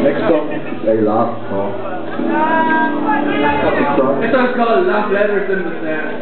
Next song, they laugh. Oh. What's? This song's called Love Letters in the Sand.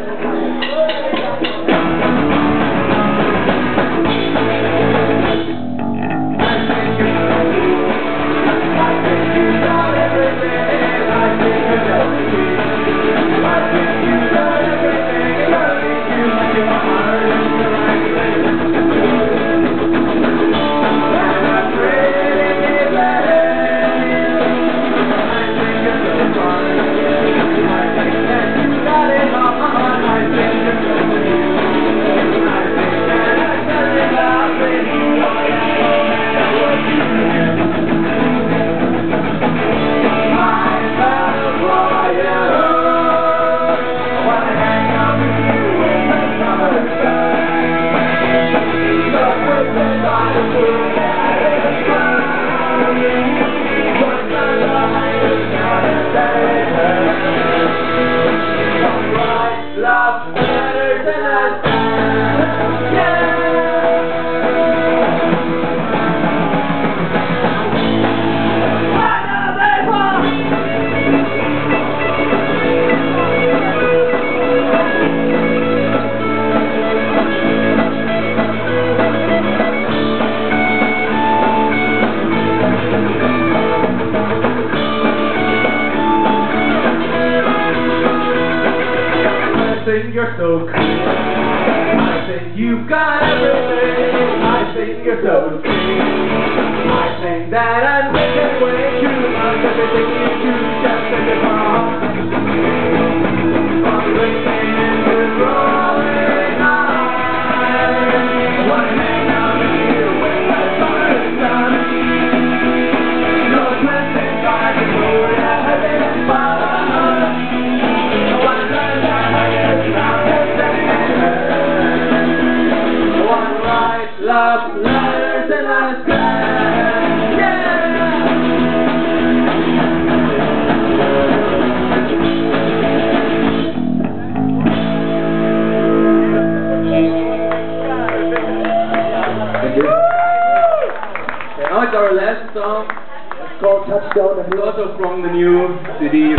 Think you're so cool. I think you've got everything. I think you're so sweet. I think that I'm missing way too much. Everything you do just to get my And I say, yeah. Thank you. Okay, now it's our last song. It's called Touchdown and It's also from the new CD.